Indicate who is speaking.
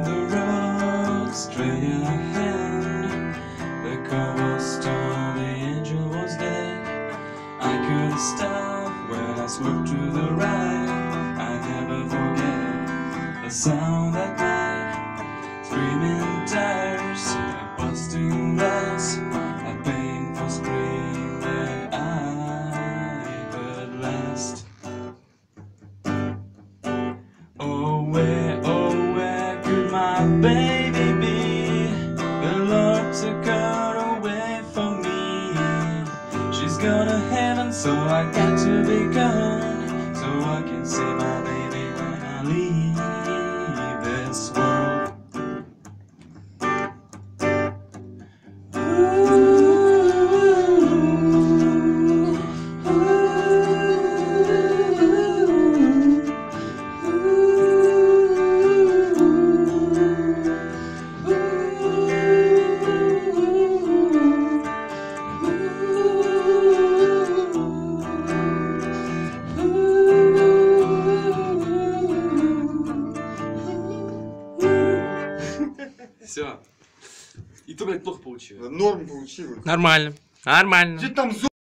Speaker 1: The road straight ahead The car was torn, the was dead. I could stop when I swerved to the right. I never forget the sound that night. Screaming Gone to heaven, so I got to be gone. So I can see my
Speaker 2: Все. И то, блядь, плохо получилось.
Speaker 3: Норм получилось.
Speaker 4: Нормально. Нормально. Где
Speaker 3: там